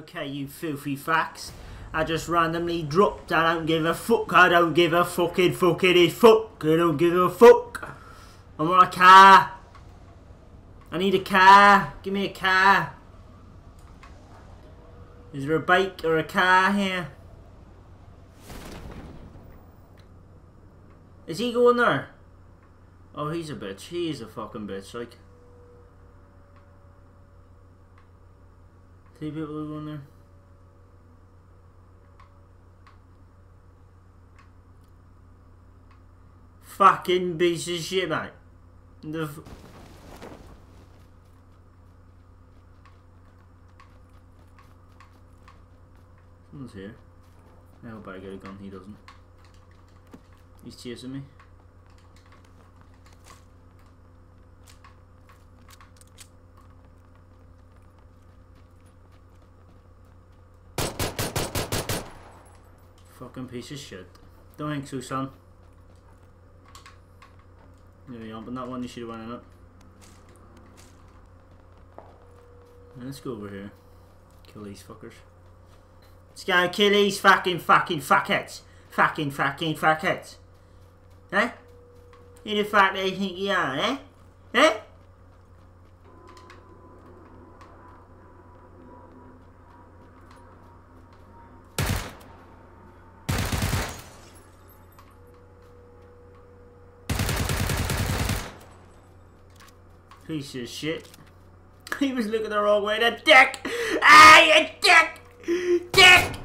Okay, you filthy facts. I just randomly dropped. I don't give a fuck. I don't give a fucking fuckity fuck. I don't give a fuck. I want a car. I need a car. Give me a car. Is there a bike or a car here? Is he going there? Oh, he's a bitch. He's a fucking bitch. Like, going there. Fucking piece of shit, mate. The Someone's here. I hope I get a gun. He doesn't. He's chasing me. Fucking piece of shit. Don't think so, son. Yeah, you but that one you should have went in it. Let's go over here. Kill these fuckers. Let's go kill these fucking fucking fuckheads. Fucking fucking fuckheads. Eh? Who the fuck you think you are, eh? Eh? Piece of shit. He was looking the wrong way. The dick! Ah, you dick! Dick!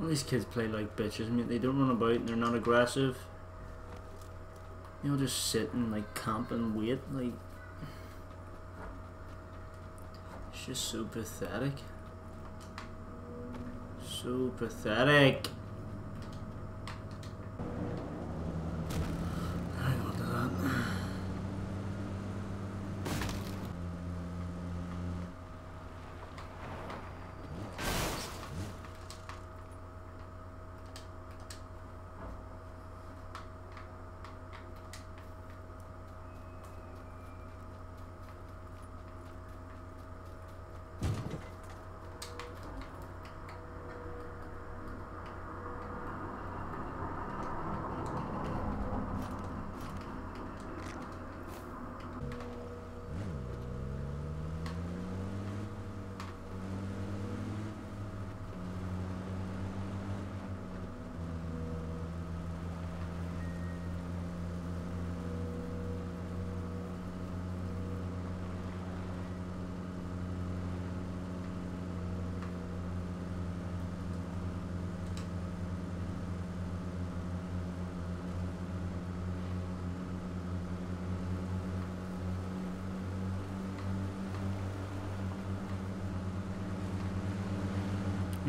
All these kids play like bitches. I mean, they don't run about and they're not aggressive. They'll just sit and like camp and wait. Like, it's just so pathetic. So pathetic.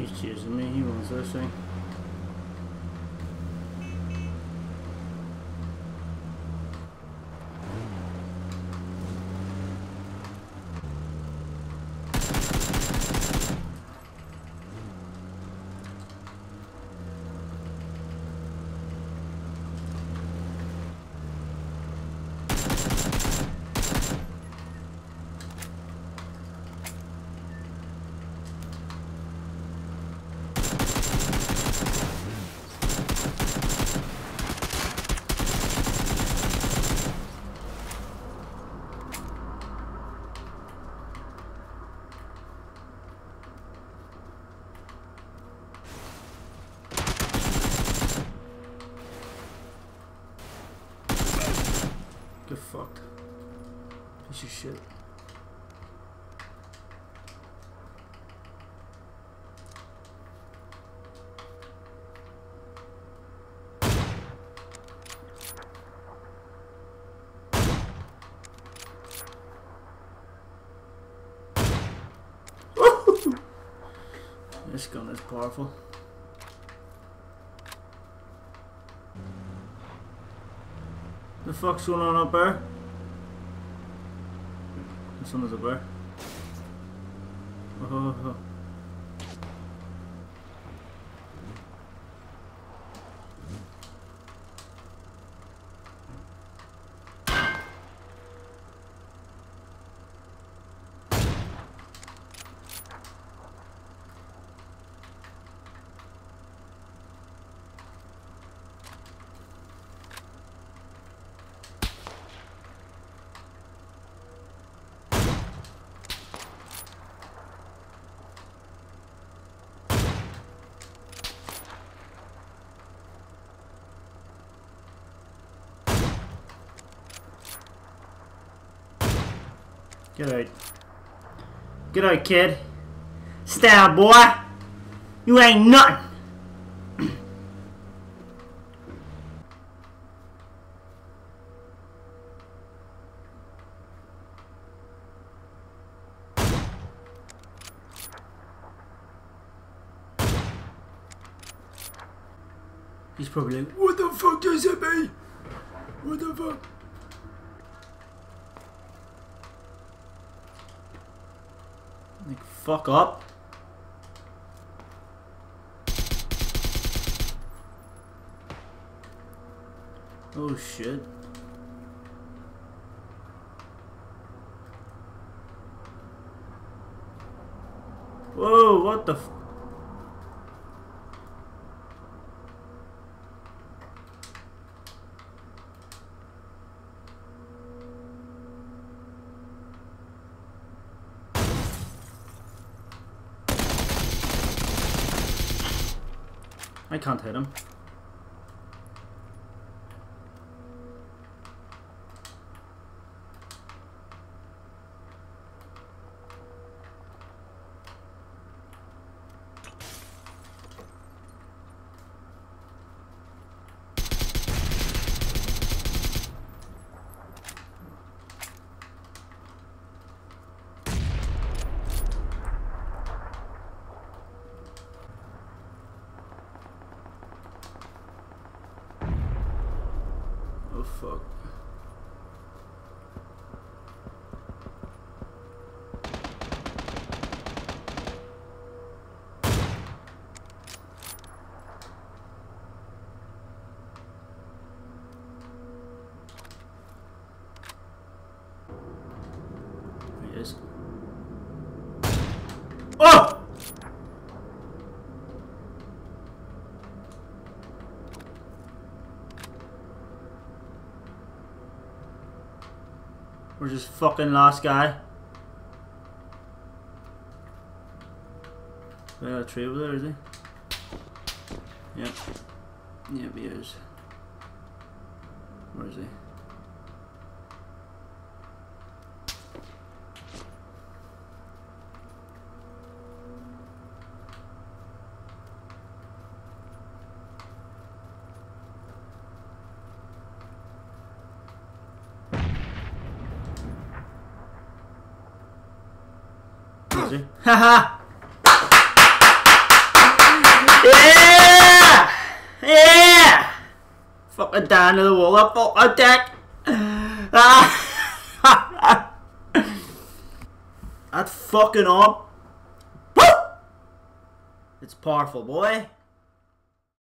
He's chasing me. He wants this thing. Fucked. Piece of shit. this gun is powerful. The fuck's going on up there? Someone's up there. Oh, oh, oh. Out. Get out, kid. Down, boy. You ain't nothing. He's probably like, what the fuck does it mean? What the fuck? Like, fuck up. Oh shit. Whoa, what the I can't hit him. Oh fuck. Oh! Where's this fucking last guy? Is that a tree over there, is he? Yep. Yep, he is. Where is he? Haha! yeah! Yeah! Fucking down to the wall, I fucking deck! That fucking up. It's powerful, boy.